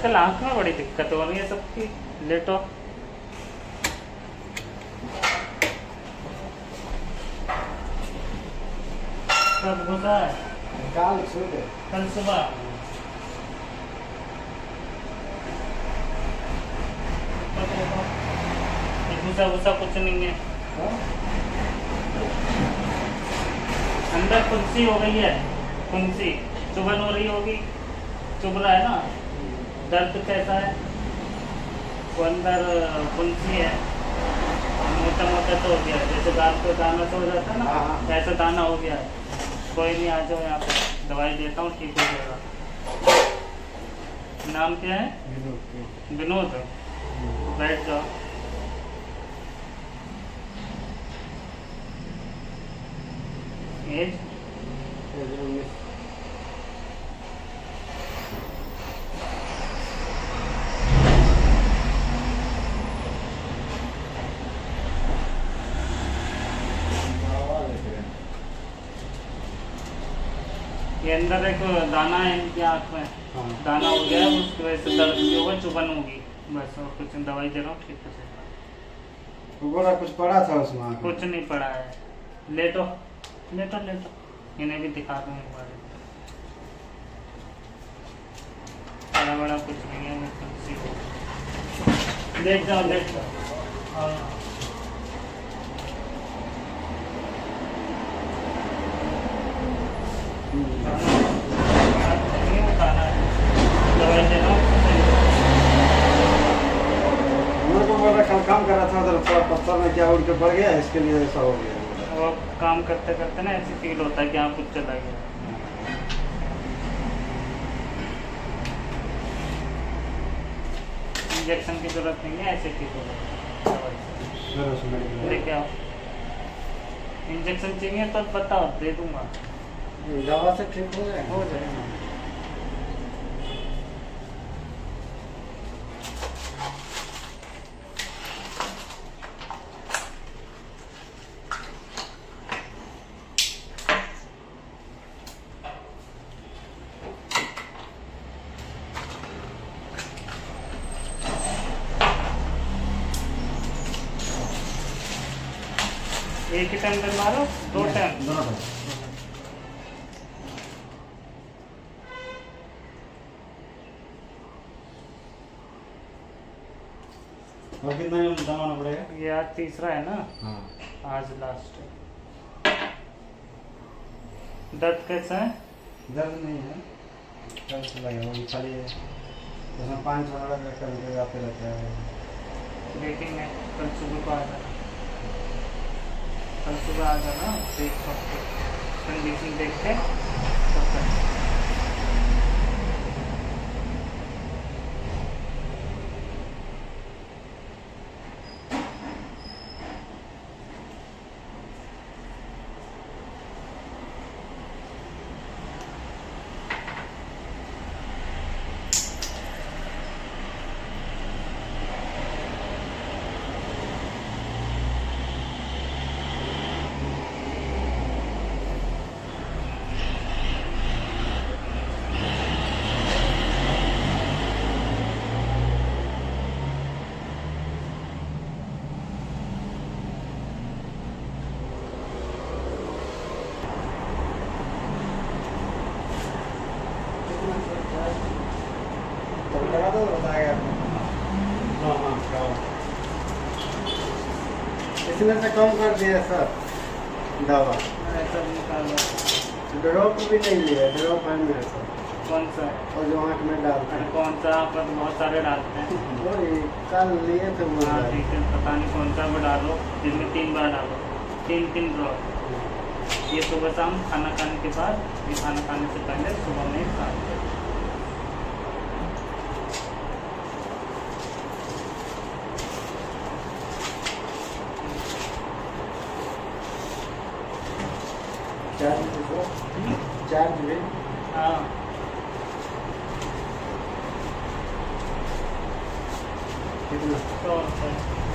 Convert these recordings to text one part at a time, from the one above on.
आजकल आँख में बड़ी दिक्कत हो रही है सबकी। लेटो कब घुसा है? काल सुबह। कल सुबह। घुसा घुसा कुछ नहीं है। हाँ? अंदर कुंसी हो गई है। कुंसी चुभन हो रही होगी। चुभ रहा है ना? दर्द कैसा है? वो अंदर कुंसी है। मोटा मोटा तो हो गया है। जैसे दाल पे दाना तो हो जाता है ना हाँ, हाँ। ऐसा दाना हो गया है। कोई नहीं आ जाओ यहाँ पे। दवाई देता हूँ ठीक हो जाएगा। नाम क्या है? विनोद बैठ जाओ। एज? ये अंदर एक दाना है इनकी आँख में। हाँ। दाना हो गया उसकी वजह से दर्द भी होगा चुभन होगी। बस और कुछ दवाई दे रहा हूँ ठीक जाएगा वो बोला कुछ पड़ा था उसमें कुछ नहीं पड़ा है। लेटो लेटो लेटो इन्हें भी दिखा दूँ एक बार। बड़ा बड़ा कुछ नहीं है मैं को लेट जाओ लेट जाओ और नहीं उठाना है दवाई दे रहा हूँ मेरे को बोला कल काम कर रहा था उधर थोड़ा पत्थर में क्या उड़ के पड़ गया इसके लिए ऐसा हो गया। वो काम करते करते ना ऐसे फील होता है कि हाँ कुछ चला गया। इंजेक्शन की ज़रूरत नहीं है ऐसे ठीक हो। लेके आओ इंजेक्शन चाहिए तो बताओ दे दूँगा। दवा से ठीक हो जाएगा हो जाएगा एक ही टाइम पे मारो दो टाइम दोनों टाइम और कितना दबाना पड़ेगा ये आज तीसरा है ना? हाँ. आज लास्ट है दर्द कैसा है दर्द नहीं है दर्द लगेगा वो खाली है उसमें पाँच वाला करके जाते रहते हैं देखेंगे कल सुबह को आ जाना कल सुबह आ जाना देख सकते कंडीशन देख के तब तक तो लगा दो बताएगा इसने से कम कर दिया सर दवा। ऐसा ड्रॉप भी नहीं लिया ड्रॉप है मेरे पास कौन सा? और जो आँख में डालते हैं। कौन सा? पर बहुत सारे डालते हैं। कल लिए थे वो हाँ ठीक है पता नहीं कौन सा भी डालो दिन में तीन बार डालो। तीन तीन ड्रॉप। ये सुबह शाम खाना खाने के बाद ये खाना खाने से पहले सुबह में खा चार्ज भी चार्ज भी हाँ कितना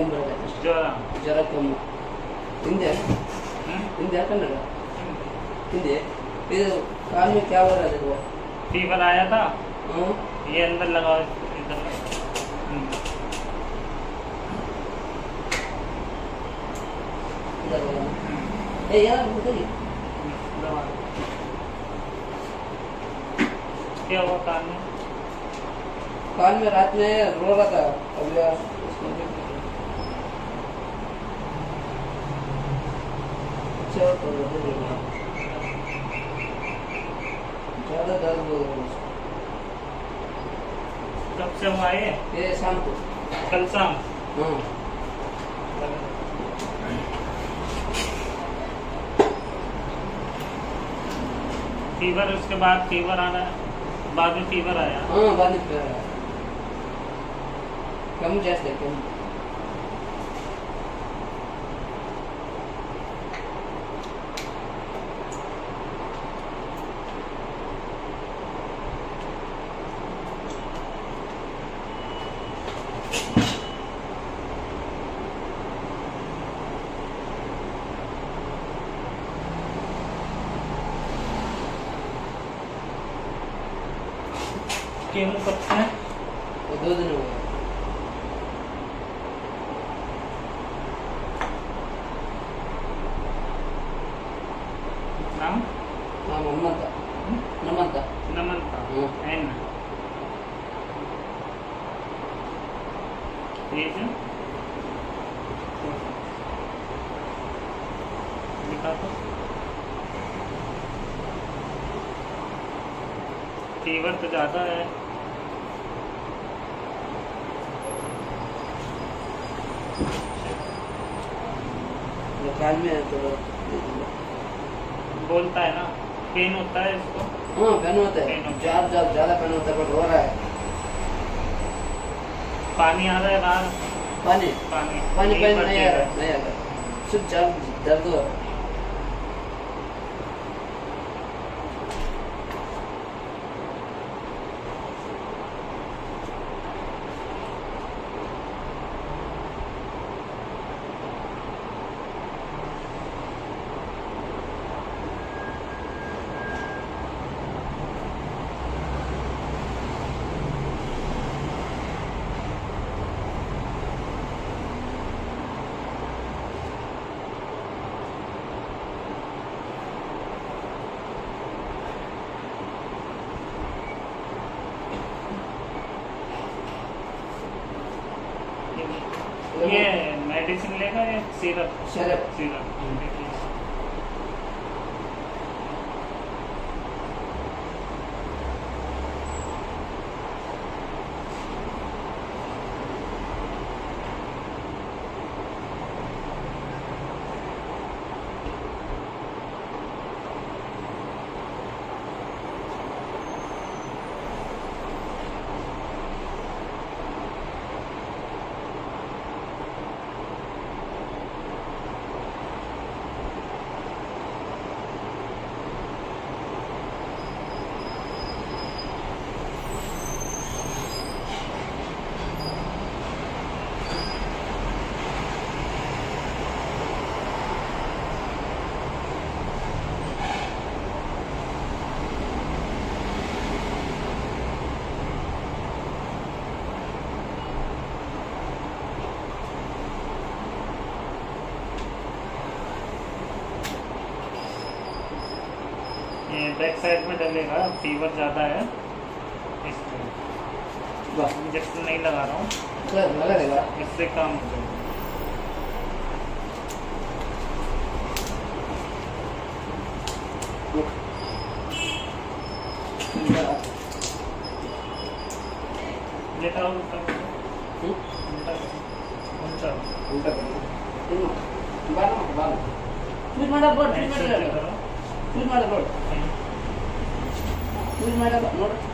सौ रुपये ಜ್ವರ ಜ್ವರ ಕೆಮ್ಮು ಹಿಂದೆ हम्म? ಹಿಂದೆ ಕನ್ನಡ ಹಿಂದೆ ಇದು कान में क्या हो रहा है देखो फीवर आया था हाँ ये अंदर लगाओ इधर हम्म, इधर वाला ना। हम्म, ए यार बताइए दबा दो। क्या हुआ कान में कान में रात में रो रहा था अभी अच्छा तो ज़्यादा दर्द हो? रहा है कब से हुआ ये ये शाम को। कल शाम। हाँ। फीवर उसके बाद फीवर आना है बाद में फीवर आया। हाँ बाद में फिर आया। कम जैसे कम केमो कब से? वो दो दिन हो गए नाम हाँ। हम्म। एन ये लिखा तो फीवर तो ज़्यादा है। वो ख्याल में है तो बोलता है ना पेन होता है इसको। हाँ पेन होता है। चार। ज़्यादा पेन होता है बट हो रहा है। पानी आ रहा है बाहर। पानी। पानी। पानी पानी नहीं आ रहा नहीं आ रहा सिर्फ़ चार दर्द हो रहा है ये मेडिसिन लेगा या syrup syrup syrup back side में डलेगा फीवर ज़्यादा है। इसलिए। इंजेक्शन नहीं लगा रहा हूँ। इससे काम हो जाएगा। लेटा हो लेटा उल्टा उल्टा करो बालो बालो फिर मारा बोल फिर मारा बोल फिर मारा बोल Número, número